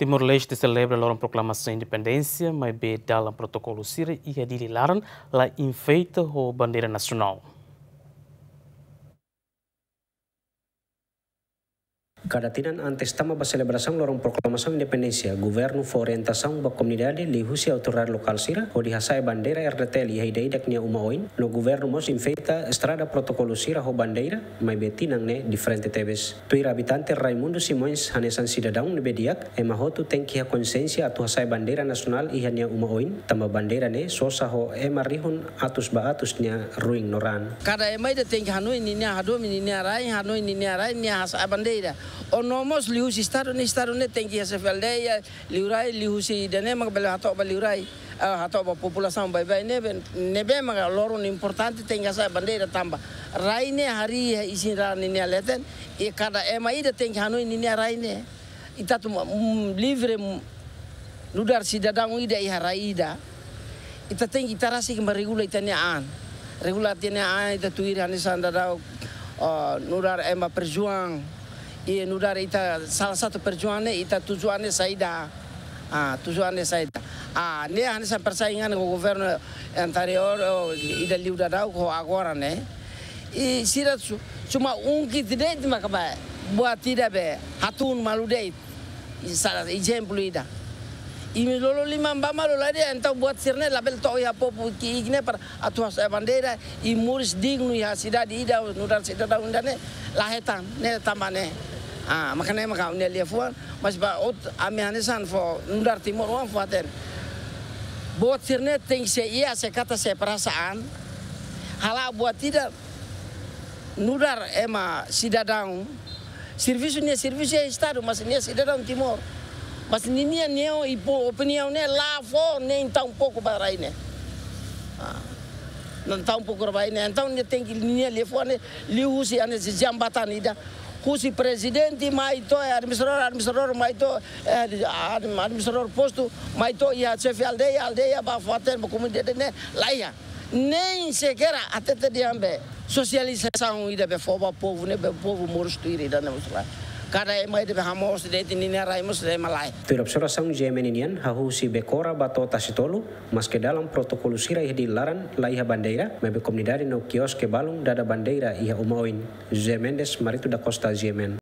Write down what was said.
Timor-Leste celebra a proclamação de independência, mas be dalam protocolo sira e a dililaran la enfeita a bandeira nacional. Kadatinan antes tama ba celebração lorong proclamação independência, governo for orientação ba comunidade li husi autoridade local sira, o di hasai bandeira RDTL e haida idak nia umaoin, no governo mos infeita estrada protocolo sira ho bandeira, mai betinang ne diferente tebes. Tuir habitante Raimundo Simões hanesan cidadão ne bediak, e mahotu tem que a consciência atu hasai bandeira nacional i hania umaoin, tama bandeira ne sosa ho e marihun atus ba atus nia ruing noran. Kada emai de tem que hanoi ni nia hado ni nia rai, hanoi ni nia rai, nia hasai bandeira. O nomos liu si estado ni estado ne tem que essa feldeia, liu rai, liu si dene mag bela hato ba liu rai. Hato ba população bai bai ne ben ne ben mag lorun importante que essa bandeira tamba. Rai ne hari isin ra ni nia leten, e kada emai de tem que hanoi ne. Ita tu livre ludar cidadão ida e raida. Ita tem que tarasi que regula itania an. Regula itania an ita tuir hanisan dadau nudar ema perjuang e nudar ita salah satu perjuangan ita tujuannya saida ah tujuannya saida ah ne hanya persaingan dengan governo anterior ida liuda dau ko agora ne e sira cuma um que direito makaba buat tidak be hatun malu dei salah exemplo ida. Me lolo lima mbama lo lade então buat sirne label to ya popo ki igne para atuas bandeira e muris digno ya cidade ida nudar cidade undane lahetan ne tamane Ah, makanya maka unia liafuan mas ba ot ame hanesan fo nudar timur wan fuaten. Buat sirne ting se iya se kata se perasaan. Hala buat tidak nudar ema sidadang. Servisunya servisu estado mas nia sidadang timur. Mas ninia neo ipo opinião ne lá fo nem tão pouco para né. Ah. Não tão pouco para né. Então tem que usi ane jambatan ida. Cusi presidenti, mai to administrador, administrador, mai to eh, administrador postu, mai to ia chefe aldeia, aldeia ba foarte mă comunitate ne la ea. Ne insegera atât de ambe. Socialização ida be foba povo ne be povo morstuire da ne musla. Kada e mai de be hamos de tini ne rai mus de malai. Tu observação gemeninian hahu si bekora bato tasitolu mas ke dalam protokolo sira di laran laiha bandeira mebe comunidade no kios ke balung dada bandeira iha umaoin. José Mendes Marito da Costa Jemen